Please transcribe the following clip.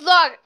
vlog.